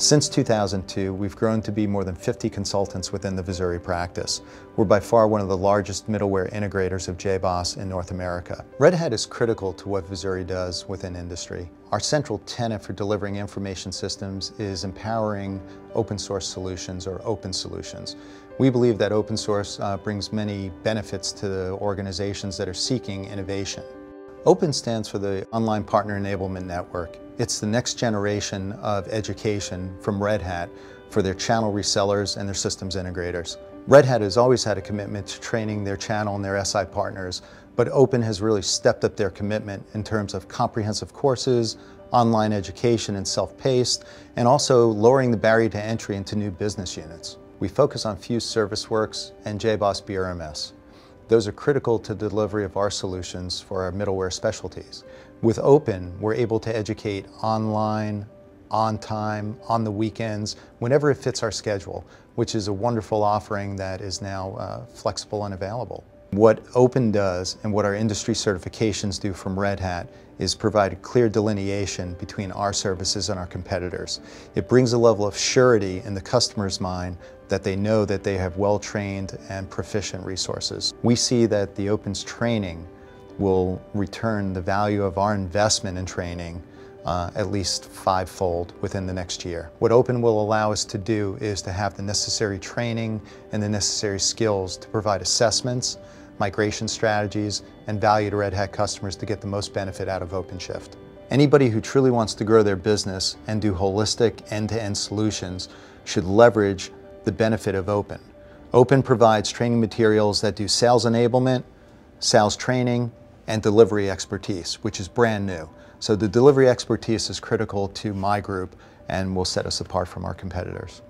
Since 2002, we've grown to be more than 50 consultants within the Vizuri practice. We're by far one of the largest middleware integrators of JBoss in North America. Red Hat is critical to what Vizuri does within industry. Our central tenet for delivering information systems is empowering open source solutions or open solutions. We believe that open source uh, brings many benefits to the organizations that are seeking innovation. OPEN stands for the Online Partner Enablement Network. It's the next generation of education from Red Hat for their channel resellers and their systems integrators. Red Hat has always had a commitment to training their channel and their SI partners, but Open has really stepped up their commitment in terms of comprehensive courses, online education and self-paced, and also lowering the barrier to entry into new business units. We focus on Fuse ServiceWorks and JBoss BRMS. Those are critical to the delivery of our solutions for our middleware specialties. With Open, we're able to educate online, on time, on the weekends, whenever it fits our schedule, which is a wonderful offering that is now uh, flexible and available. What Open does and what our industry certifications do from Red Hat is provide a clear delineation between our services and our competitors. It brings a level of surety in the customer's mind that they know that they have well-trained and proficient resources. We see that the Open's training will return the value of our investment in training uh, at least fivefold within the next year. What Open will allow us to do is to have the necessary training and the necessary skills to provide assessments, migration strategies, and value to Red Hat customers to get the most benefit out of OpenShift. Anybody who truly wants to grow their business and do holistic end-to-end -end solutions should leverage the benefit of Open. Open provides training materials that do sales enablement, sales training, and delivery expertise, which is brand new. So the delivery expertise is critical to my group and will set us apart from our competitors.